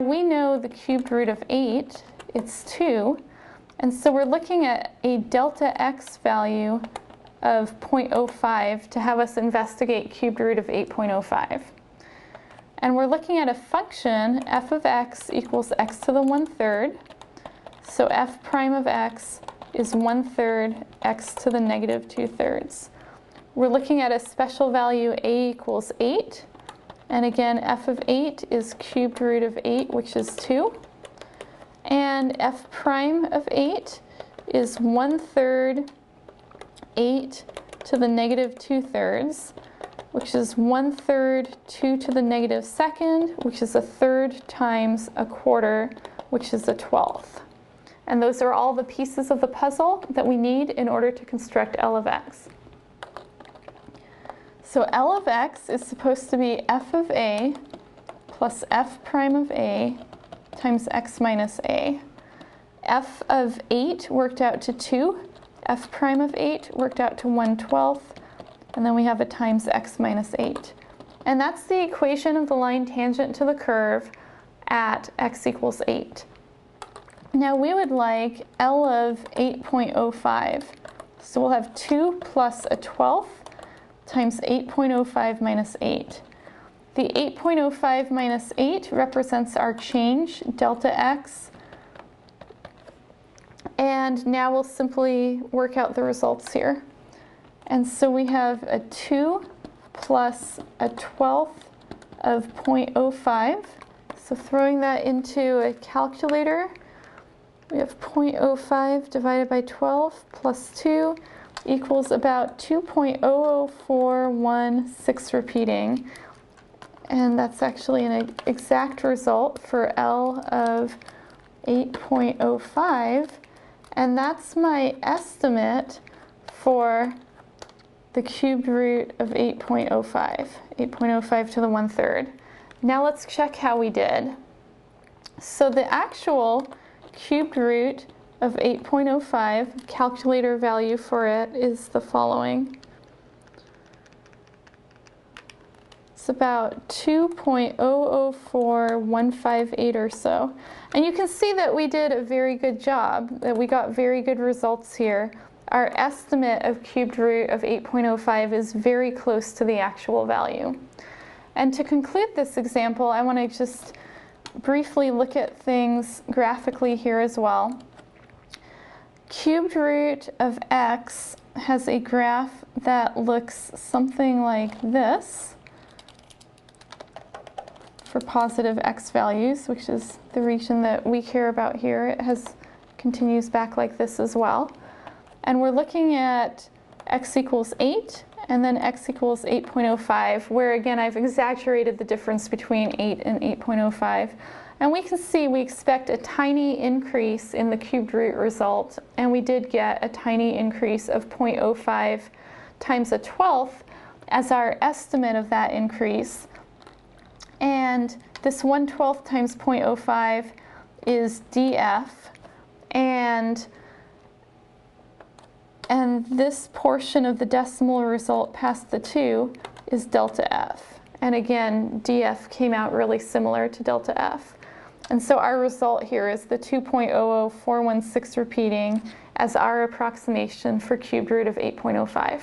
We know the cubed root of 8, it's 2, and so we're looking at a delta x value of 0.05 to have us investigate cubed root of 8.05. And we're looking at a function, f of x equals x to the 1 third. So f prime of x is 1 third x to the negative 2 thirds. We're looking at a special value a equals 8. And again, f of 8 is cubed root of 8, which is 2. And f prime of 8 is 1 third 8 to the negative 2 thirds, which is 1 third 2 to the negative second, which is a third times a quarter, which is a twelfth. And those are all the pieces of the puzzle that we need in order to construct L of x. So L of x is supposed to be f of a plus f prime of a times x minus a. f of 8 worked out to 2, f prime of 8 worked out to 1 12th, and then we have a times x minus 8. And that's the equation of the line tangent to the curve at x equals 8. Now we would like L of 8.05. So we'll have 2 plus a 12th times 8.05 minus 8. The 8.05 minus 8 represents our change, delta x. And now we'll simply work out the results here. And so we have a 2 plus a 12th of 0.05. So throwing that into a calculator, we have 0.05 divided by 12 plus 2 equals about 2.00416 repeating. And that's actually an exact result for L of 8.05. And that's my estimate for the cubed root of 8.05, 8.05 to the 1 third. Now let's check how we did. So the actual cubed root of 8.05, calculator value for it is the following. It's about 2.004158 or so. And you can see that we did a very good job, that we got very good results here. Our estimate of cubed root of 8.05 is very close to the actual value. And to conclude this example, I want to just briefly look at things graphically here as well. Cubed root of x has a graph that looks something like this for positive x values, which is the region that we care about here. It has continues back like this as well. And we're looking at x equals 8 and then x equals 8.05, where again I've exaggerated the difference between 8 and 8.05. And we can see we expect a tiny increase in the cubed root result, and we did get a tiny increase of 0.05 times a 12th as our estimate of that increase. And this 1 12th times 0.05 is df, and and this portion of the decimal result past the 2 is delta f. And again, df came out really similar to delta f. And so our result here is the 2.00416 repeating as our approximation for cubed root of 8.05.